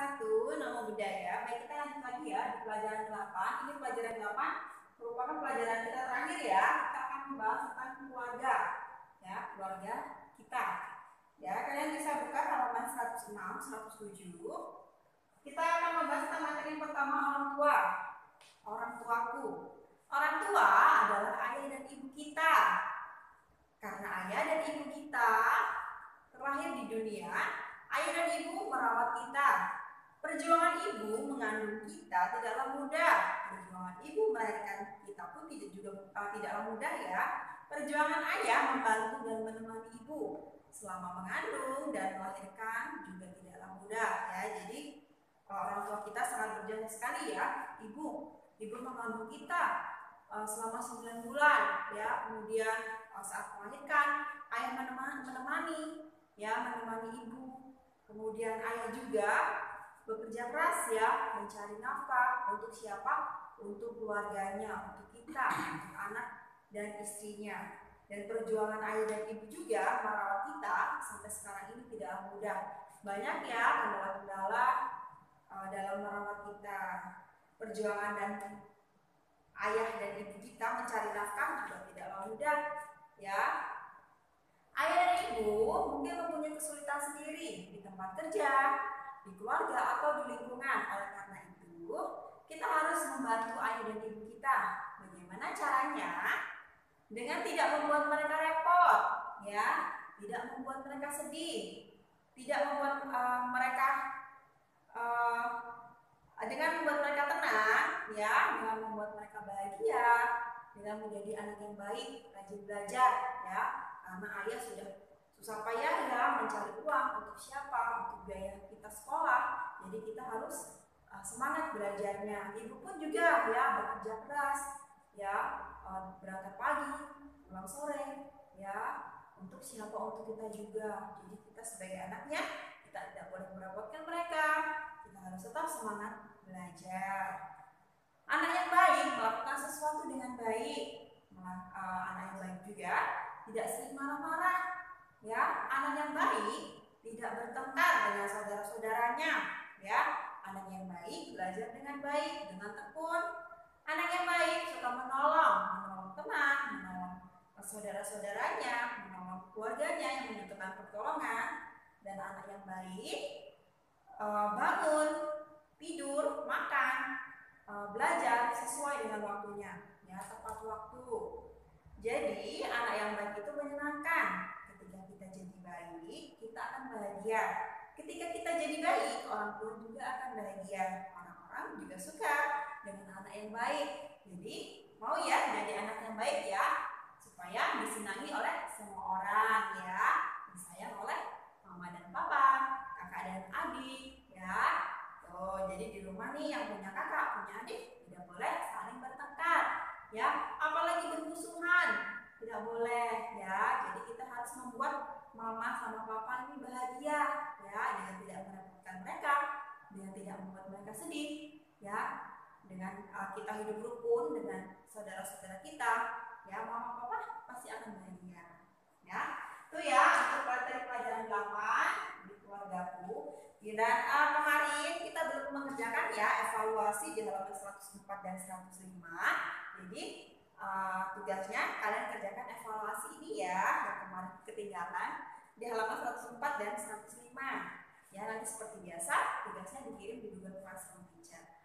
1 nama budaya. Baik kita lanjut lagi ya di pelajaran 8. Ini pelajaran 8 merupakan pelajaran kita terakhir ya. Kita akan membahas tentang keluarga. Ya, keluarga kita. Ya, kalian bisa buka halaman 106, 107. Kita akan membahas tentang materi pertama orang tua. Orang tuaku. Orang tua adalah ayah dan ibu kita. Karena ayah dan ibu kita terlahir di dunia, ayah dan ibu merawat kita. Perjuangan ibu mengandung kita tidaklah mudah. Perjuangan ibu melahirkan kita pun tidak juga uh, tidaklah mudah ya. Perjuangan ayah membantu dan menemani ibu selama mengandung dan melahirkan juga tidaklah mudah ya. Jadi orang tua kita sangat berjasa sekali ya. Ibu, ibu mengandung kita uh, selama 9 bulan ya. Kemudian uh, saat melahirkan ayah menemani, menemani ya menemani ibu. Kemudian ayah juga bekerja keras ya mencari nafkah untuk siapa? Untuk keluarganya, untuk kita, untuk anak dan istrinya. Dan perjuangan ayah dan ibu juga merawat kita sampai sekarang ini tidak mudah. Banyak ya kendala-kendala uh, dalam merawat kita. Perjuangan dan ayah dan ibu kita mencari nafkah juga tidaklah mudah ya. Ayah dan ibu mungkin mempunyai kesulitan sendiri di tempat kerja, di keluarga atau di lingkungan. Oleh karena itu, kita harus membantu ayah dan ibu kita. Bagaimana caranya? Dengan tidak membuat mereka repot, ya, tidak membuat mereka sedih, tidak membuat uh, mereka uh, dengan membuat mereka tenang, ya, dengan membuat mereka bahagia, dengan menjadi anak yang baik, rajin belajar, ya, karena ayah sudah susah payah ya mencari uang untuk siapa, untuk biaya kita sekolah, jadi kita harus uh, semangat belajarnya. Ibu pun juga ya bekerja keras, ya uh, berangkat pagi, pulang sore, ya untuk siapa untuk kita juga. Jadi kita sebagai anaknya kita tidak boleh merepotkan mereka, kita harus tetap semangat belajar. Anak yang baik melakukan sesuatu dengan baik, uh, anak yang baik juga tidak sering marah-marah, ya anak yang baik tidak bertengkar dengan saudara-saudaranya, ya anak yang baik belajar dengan baik, dengan tekun. Anak yang baik suka menolong, menolong teman, menolong saudara-saudaranya, menolong keluarganya yang membutuhkan pertolongan. Dan anak yang baik uh, bangun, tidur, makan, uh, belajar sesuai dengan waktunya, ya tepat waktu. Jadi anak yang baik itu menyenangkan. Ketika kita jadi baik, kita akan bahagia. Ketika kita jadi baik, orang tua juga akan bahagia. Orang-orang juga suka dengan anak yang baik. Jadi mau ya jadi anak yang baik ya, supaya disenangi oleh semua orang ya, disayang oleh mama dan papa, kakak dan adik ya. Tuh, jadi di rumah nih yang punya kakak, punya adik tidak boleh saling bertengkar ya, apalagi bermusuhan tidak boleh ya. Jadi kita harus membuat mama sama papa ini bahagia ya dengan tidak merepotkan mereka, dengan tidak membuat mereka sedih ya. Dengan uh, kita hidup rukun dengan saudara-saudara kita, ya mama papa pasti akan bahagia. Ya, itu ya untuk materi pelajaran 8 di keluargaku. Dan uh, kemarin kita belum mengerjakan ya evaluasi di halaman 104 dan 105. Jadi uh, tugasnya kalian kerjakan evaluasi ini ya yang kemarin ketinggalan di halaman 104 dan 105. Ya nanti seperti biasa tugasnya dikirim di Google Classroom Teacher.